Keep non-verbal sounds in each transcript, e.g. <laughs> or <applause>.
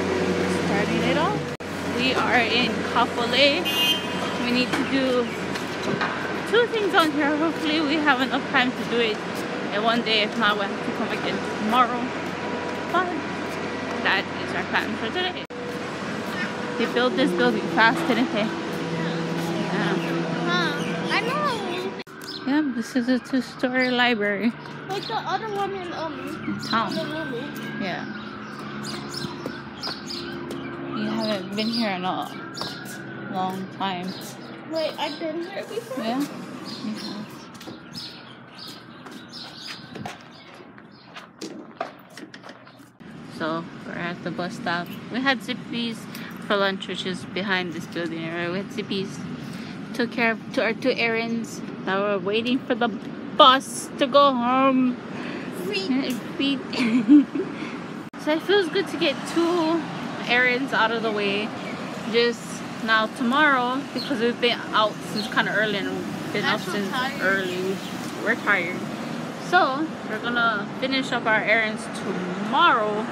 are starting it off. We are in Kapolei. We need to do two things on here. Hopefully we have enough time to do it in one day. If not, we'll have to come again tomorrow. But that is our plan for today. They built this building fast, didn't they? Yeah. I know. Yeah, this is a two-story library Like the other one in um town. Yeah. You haven't been here in a long time. Wait, I've been here before. Yeah? So we're at the bus stop. We had Zippy's for lunch, which is behind this building area. We had Zippy's. Took care of to our two errands. Now we're waiting for the bus to go home. Free. Feet. <laughs> <laughs> so it feels good to get two errands out of the way. Just now tomorrow because we've been out since kind of early and we've been I'm out so since tired. early. We're tired. So we're gonna finish up our errands tomorrow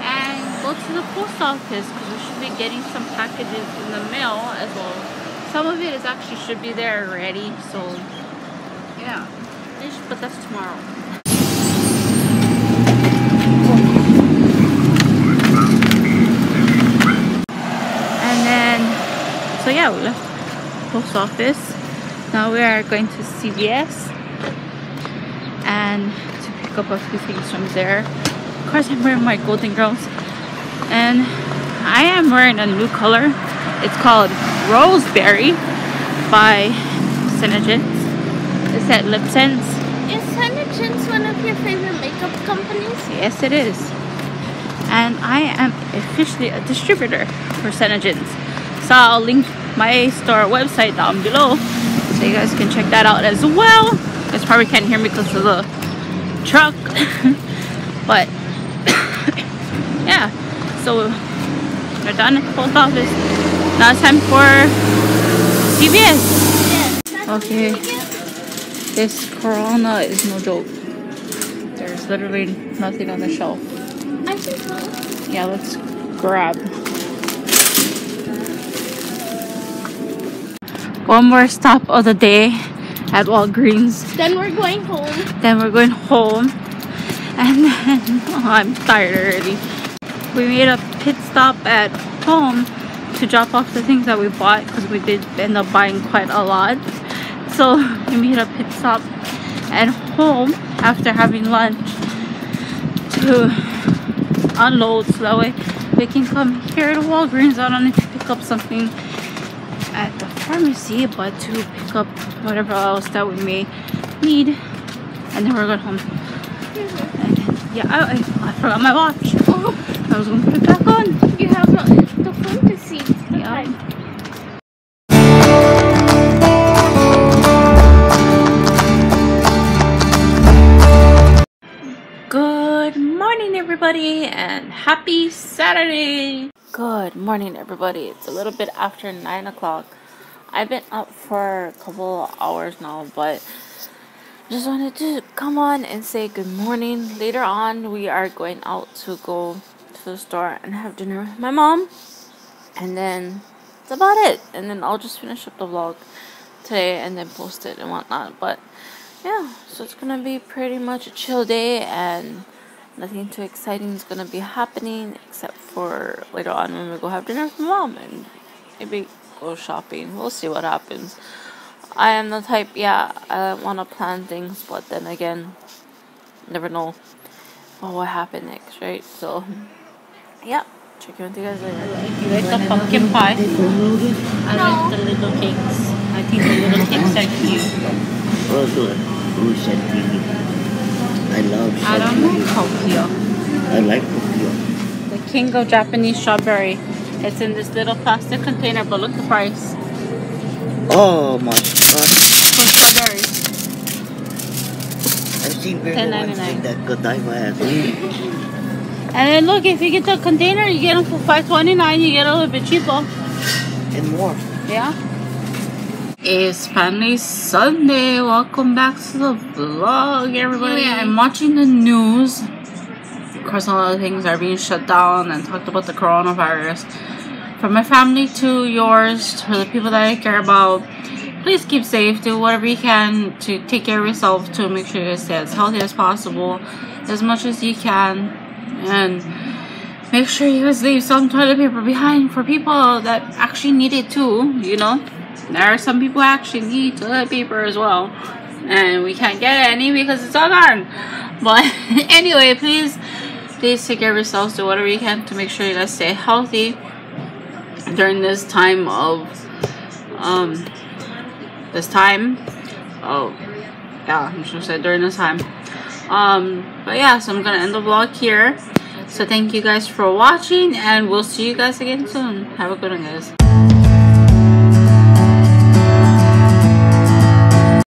and go to the post office because we should be getting some packages in the mail as well. Some of it is actually should be there already. So yeah, but that's tomorrow. And then, so yeah, we left post office. Now we are going to CVS and to pick up a few things from there. Of course, I'm wearing my Golden Girls, and I am wearing a new color. It's called Roseberry by Senegence. It's at Lip Sense. Is Senegence one of your favorite makeup companies? Yes, it is. And I am officially a distributor for Senegence. So I'll link my store website down below so you guys can check that out as well. You guys probably can't hear me because of the truck. <laughs> but <coughs> yeah, so we're done at the post office. Now it's time for CVS. Okay. This Corona is no joke. There's literally nothing on the shelf. I think so. Yeah, let's grab. One more stop of the day at Walgreens. Then we're going home. Then we're going home. And then <laughs> oh, I'm tired already. We made a pit stop at home to drop off the things that we bought because we did end up buying quite a lot. So <laughs> we made a pit stop at home after having lunch to unload so that way we can come here to Walgreens. I don't need to pick up something at the pharmacy, but to pick up whatever else that we may need. And then we're going home. And yeah, I, I, forgot my watch. Oh, I was gonna put it back on. you have the, the phone to see. Yeah. Good morning, everybody, and happy Saturday. Good morning, everybody. It's a little bit after 9 o'clock. I've been up for a couple hours now, but just wanted to come on and say good morning. Later on, we are going out to go to the store and have dinner with my mom, and then that's about it. And then I'll just finish up the vlog today and then post it and whatnot. But yeah, so it's gonna be pretty much a chill day and nothing too exciting is gonna be happening except for later on when we go have dinner with mom and maybe go shopping. We'll see what happens. I am the type, yeah, I want to plan things, but then again, never know what will happen next, right? So, yeah, check in with you guys later. You like the pumpkin pie? I like the little cakes. I think the little cakes are cute. Also, blue chantilly. I love I don't like Tokyo. I like Tokyo. The king of Japanese strawberry. It's in this little plastic container, but look the price Oh my god. for strawberries. I've seen very ones $10.99. in that Godiva has. And then look, if you get the container, you get them for five twenty nine. You get a little bit cheaper. And more. Yeah. It's finally Sunday. Welcome back to the vlog, everybody. I'm watching the news. Of course, a lot of things are being shut down and talked about the coronavirus. From my family to yours, to the people that I care about, please keep safe. Do whatever you can to take care of yourself to make sure you stay as healthy as possible, as much as you can, and make sure you guys leave some toilet paper behind for people that actually need it too. You know. There are some people actually need toilet paper as well. And we can't get any because it's all gone. But <laughs> anyway, please, please take care of yourselves. Do whatever you can to make sure you guys stay healthy during this time of, um, this time. Oh, yeah, I'm just say during this time. Um, but yeah, so I'm gonna end the vlog here. So thank you guys for watching and we'll see you guys again soon. Have a good one guys.